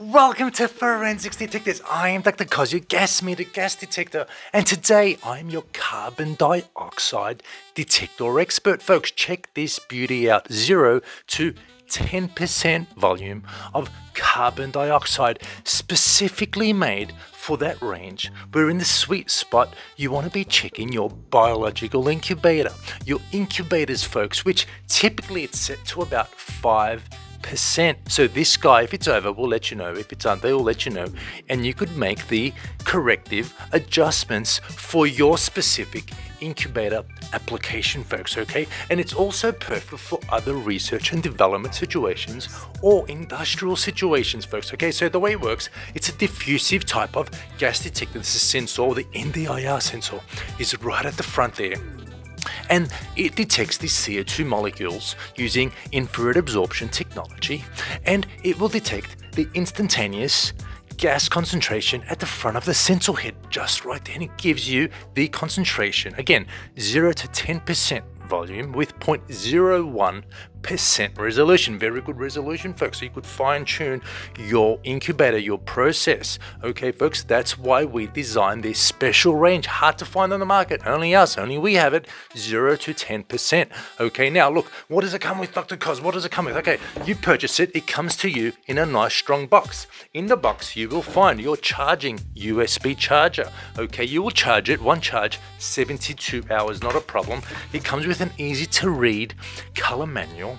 Welcome to Forensics Detectors. I am Dr. Koz, your gas meter gas detector, and today I am your carbon dioxide detector expert. Folks, check this beauty out 0 to 10% volume of carbon dioxide specifically made for that range. We're in the sweet spot. You want to be checking your biological incubator. Your incubators, folks, which typically it's set to about 5 percent. So this guy, if it's over, will let you know. If it's under, they will let you know. And you could make the corrective adjustments for your specific incubator application, folks, okay? And it's also perfect for other research and development situations or industrial situations, folks, okay? So the way it works, it's a diffusive type of gas detector. This is sensor, the NDIR sensor is right at the front there and it detects the CO2 molecules using infrared absorption technology and it will detect the instantaneous gas concentration at the front of the sensor head just right there. And it gives you the concentration again 0 to 10% volume with 0.01% resolution. Very good resolution, folks. So you could fine tune your incubator, your process. Okay, folks, that's why we designed this special range. Hard to find on the market. Only us, only we have it. 0 to 10%. Okay, now look, what does it come with, Dr. Koz? What does it come with? Okay, you purchase it, it comes to you in a nice strong box. In the box, you will find your charging USB charger. Okay, you will charge it, one charge, 72 hours, not a problem. It comes with an easy to read color manual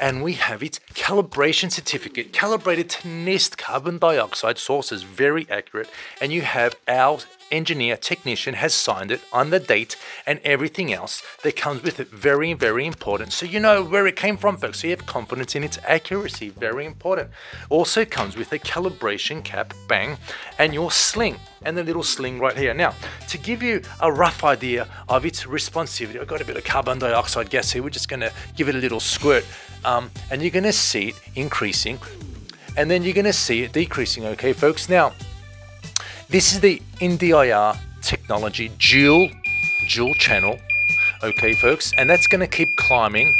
and we have its calibration certificate calibrated to NIST carbon dioxide sources very accurate. And you have our engineer technician has signed it on the date and everything else that comes with it. Very very important. So you know where it came from folks. So you have confidence in its accuracy. Very important. Also comes with a calibration cap bang and your sling and the little sling right here. Now to give you a rough idea of its responsivity i've got a bit of carbon dioxide gas here. We're just going to give it a little squirt um, and you're going to see it increasing and then you're going to see it decreasing okay folks? Now this is the NDIR technology dual dual channel okay folks? And that's going to keep climbing.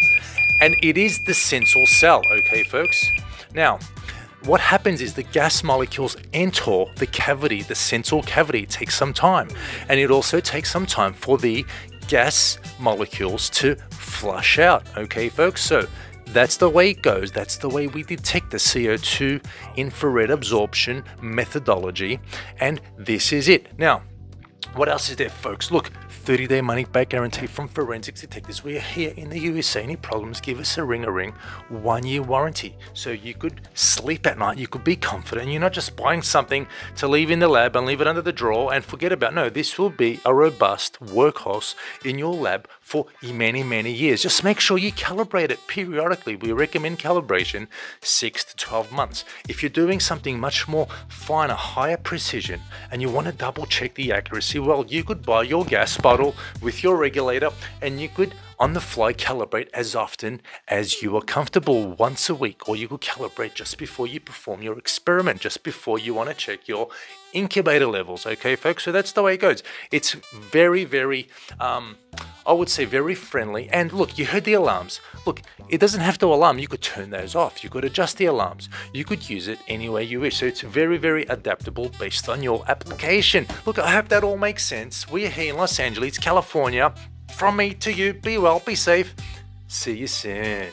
And it is the sensor cell okay folks? Now what happens is the gas molecules enter the cavity the sensor cavity. It takes some time. And it also takes some time for the gas molecules to flush out okay folks? So that's the way it goes. That's the way we detect the CO2 infrared absorption methodology. And this is it. Now, what else is there, folks? Look, 30 day money back guarantee from Forensics Detectors. We are here in the USA. Any problems, give us a ring a ring. One year warranty. So you could sleep at night, you could be confident. You're not just buying something to leave in the lab and leave it under the drawer and forget about. No, this will be a robust workhorse in your lab for many, many years. Just make sure you calibrate it periodically. We recommend calibration 6 to 12 months. If you're doing something much more finer, higher precision, and you want to double check the accuracy, well, you could buy your gas bottle with your regulator and you could on the fly calibrate as often as you are comfortable once a week or you could calibrate just before you perform your experiment just before you want to check your incubator levels okay folks? So that's the way it goes. It's very very um, I would say very friendly. And look, you heard the alarms. Look, it doesn't have to alarm. You could turn those off. You could adjust the alarms. You could use it any way you wish. So it's very, very adaptable based on your application. Look, I hope that all makes sense. We're here in Los Angeles, California. From me to you, be well, be safe. See you soon.